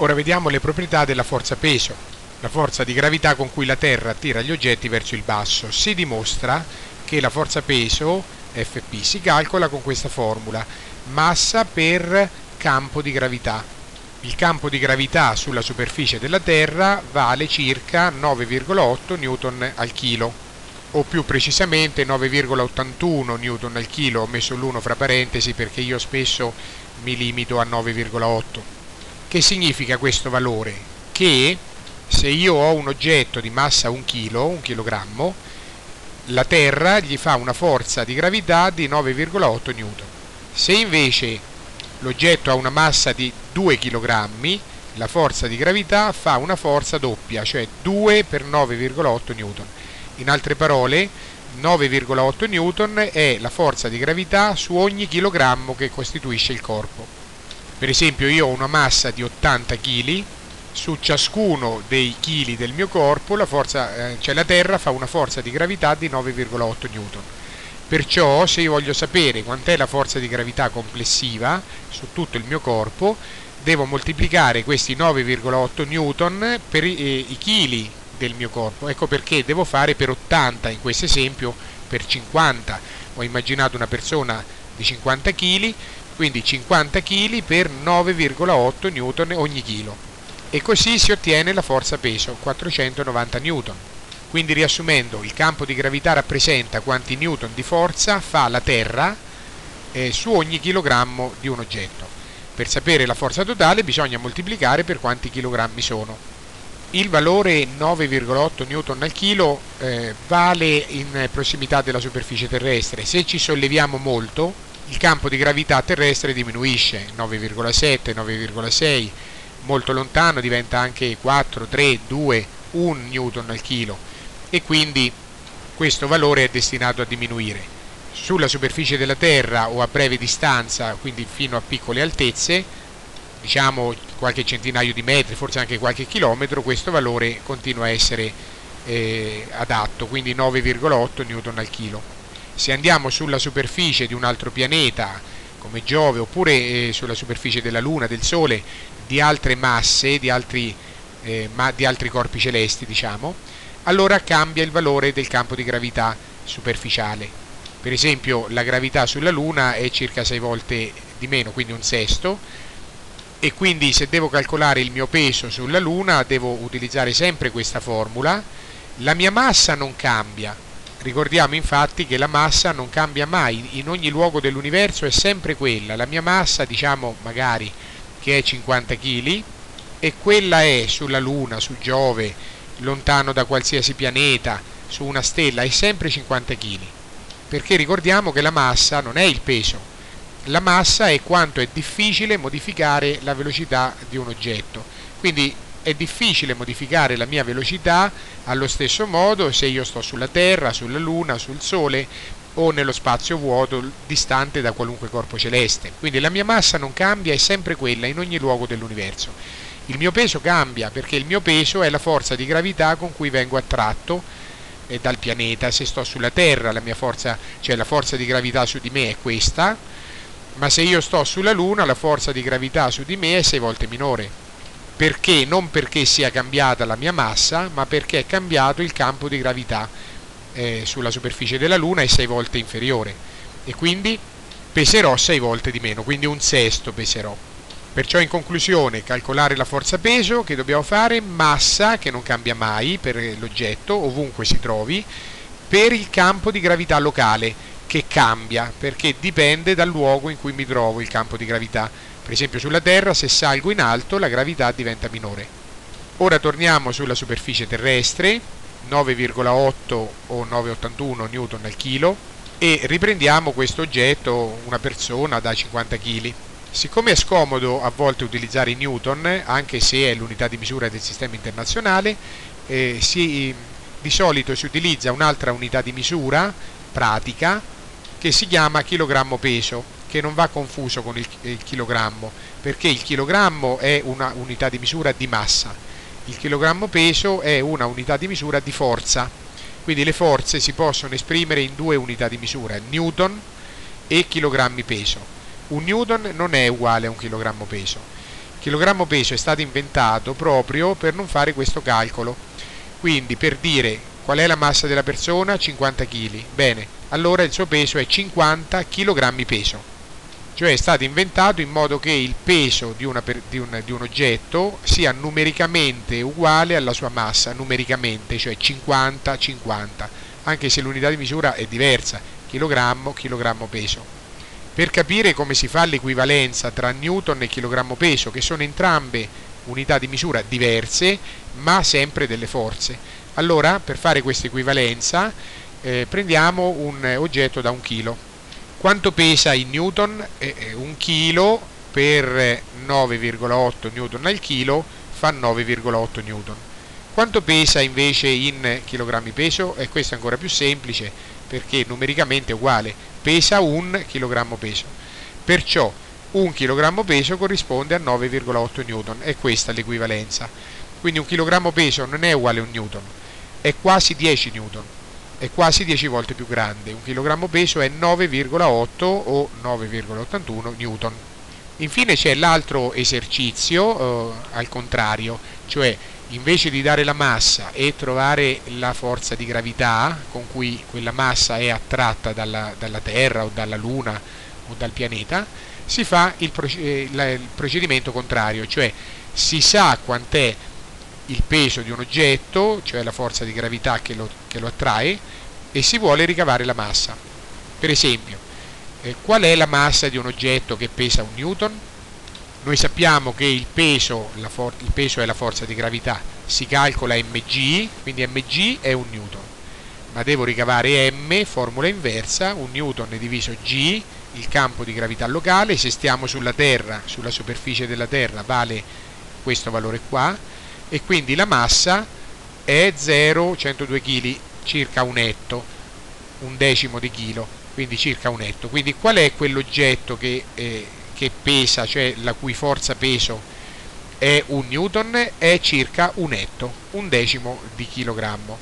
Ora vediamo le proprietà della forza peso, la forza di gravità con cui la Terra attira gli oggetti verso il basso. Si dimostra che la forza peso, Fp, si calcola con questa formula, massa per campo di gravità. Il campo di gravità sulla superficie della Terra vale circa 9,8 Newton al chilo, o più precisamente 9,81 Newton al chilo, ho messo l'1 fra parentesi perché io spesso mi limito a 9,8 che significa questo valore? Che se io ho un oggetto di massa 1 kg, 1 kg, la Terra gli fa una forza di gravità di 9,8 N. Se invece l'oggetto ha una massa di 2 kg, la forza di gravità fa una forza doppia, cioè 2 per 9,8 N. In altre parole, 9,8 N è la forza di gravità su ogni chilogrammo che costituisce il corpo. Per esempio io ho una massa di 80 kg, su ciascuno dei chili del mio corpo la, forza, eh, cioè la Terra fa una forza di gravità di 9,8 N. Perciò se io voglio sapere quant'è la forza di gravità complessiva su tutto il mio corpo, devo moltiplicare questi 9,8 N per i, eh, i chili del mio corpo. Ecco perché devo fare per 80, in questo esempio per 50. Ho immaginato una persona di 50 kg quindi 50 kg per 9,8 N ogni chilo e così si ottiene la forza peso 490 N. Quindi riassumendo, il campo di gravità rappresenta quanti newton di forza fa la Terra eh, su ogni chilogrammo di un oggetto. Per sapere la forza totale bisogna moltiplicare per quanti chilogrammi sono. Il valore 9,8 N al chilo eh, vale in prossimità della superficie terrestre. Se ci solleviamo molto, il campo di gravità terrestre diminuisce 9,7, 9,6, molto lontano diventa anche 4, 3, 2, 1 newton al chilo e quindi questo valore è destinato a diminuire. Sulla superficie della Terra o a breve distanza, quindi fino a piccole altezze, diciamo qualche centinaio di metri, forse anche qualche chilometro, questo valore continua a essere eh, adatto, quindi 9,8 newton al chilo se andiamo sulla superficie di un altro pianeta come Giove oppure eh, sulla superficie della Luna, del Sole, di altre masse, di altri, eh, ma, di altri corpi celesti, diciamo, allora cambia il valore del campo di gravità superficiale. Per esempio la gravità sulla Luna è circa 6 volte di meno, quindi un sesto, e quindi se devo calcolare il mio peso sulla Luna devo utilizzare sempre questa formula. La mia massa non cambia, Ricordiamo infatti che la massa non cambia mai, in ogni luogo dell'universo è sempre quella. La mia massa, diciamo magari che è 50 kg, e quella è sulla Luna, su Giove, lontano da qualsiasi pianeta, su una stella, è sempre 50 kg. Perché ricordiamo che la massa non è il peso, la massa è quanto è difficile modificare la velocità di un oggetto. Quindi è difficile modificare la mia velocità allo stesso modo se io sto sulla Terra, sulla Luna, sul Sole o nello spazio vuoto distante da qualunque corpo celeste. Quindi la mia massa non cambia, è sempre quella in ogni luogo dell'universo. Il mio peso cambia perché il mio peso è la forza di gravità con cui vengo attratto eh, dal pianeta. Se sto sulla Terra, la mia forza, cioè la forza di gravità su di me è questa, ma se io sto sulla Luna, la forza di gravità su di me è 6 volte minore perché? Non perché sia cambiata la mia massa, ma perché è cambiato il campo di gravità eh, sulla superficie della Luna è 6 volte inferiore. E quindi peserò 6 volte di meno, quindi un sesto peserò. Perciò in conclusione calcolare la forza peso che dobbiamo fare, massa che non cambia mai per l'oggetto, ovunque si trovi, per il campo di gravità locale che cambia perché dipende dal luogo in cui mi trovo il campo di gravità per esempio sulla Terra se salgo in alto la gravità diventa minore. Ora torniamo sulla superficie terrestre, 9,8 o 9,81 Newton al chilo e riprendiamo questo oggetto, una persona da 50 kg. Siccome è scomodo a volte utilizzare i Newton, anche se è l'unità di misura del sistema internazionale, eh, si, di solito si utilizza un'altra unità di misura pratica che si chiama chilogrammo peso che non va confuso con il, il chilogrammo, perché il chilogrammo è una unità di misura di massa, il chilogrammo peso è una unità di misura di forza, quindi le forze si possono esprimere in due unità di misura, newton e chilogrammi peso. Un newton non è uguale a un chilogrammo peso. chilogrammo peso è stato inventato proprio per non fare questo calcolo. Quindi per dire qual è la massa della persona? 50 kg. Bene, allora il suo peso è 50 kg peso. Cioè è stato inventato in modo che il peso di, una, di, un, di un oggetto sia numericamente uguale alla sua massa, numericamente, cioè 50-50, anche se l'unità di misura è diversa, chilogrammo, chilogrammo peso per capire come si fa l'equivalenza tra newton e chilogrammo peso, che sono entrambe unità di misura diverse, ma sempre delle forze. Allora, per fare questa equivalenza, eh, prendiamo un oggetto da un chilo. Quanto pesa in newton? Eh, un chilo per 9,8 newton al chilo fa 9,8 newton. Quanto pesa invece in chilogrammi peso? E questo è ancora più semplice perché numericamente è uguale, pesa un chilogrammo peso. Perciò un chilogrammo peso corrisponde a 9,8 newton, è questa l'equivalenza. Quindi un chilogrammo peso non è uguale a un newton, è quasi 10 newton, è quasi 10 volte più grande. Un chilogrammo peso è 9,8 o 9,81 newton. Infine c'è l'altro esercizio eh, al contrario, cioè invece di dare la massa e trovare la forza di gravità con cui quella massa è attratta dalla, dalla Terra o dalla Luna o dal pianeta, si fa il, il procedimento contrario, cioè si sa quant'è il peso di un oggetto, cioè la forza di gravità che lo, che lo attrae, e si vuole ricavare la massa. Per esempio, eh, qual è la massa di un oggetto che pesa un newton? Noi sappiamo che il peso, il peso è la forza di gravità, si calcola mg, quindi mg è un newton, ma devo ricavare m, formula inversa, un newton diviso g, il campo di gravità locale, se stiamo sulla Terra, sulla superficie della Terra, vale questo valore qua, e quindi la massa è 0,102 kg, circa un etto, un decimo di chilo, quindi circa un etto. Quindi qual è quell'oggetto che... Eh, che pesa, cioè la cui forza peso è un newton, è circa un etto, un decimo di chilogrammo.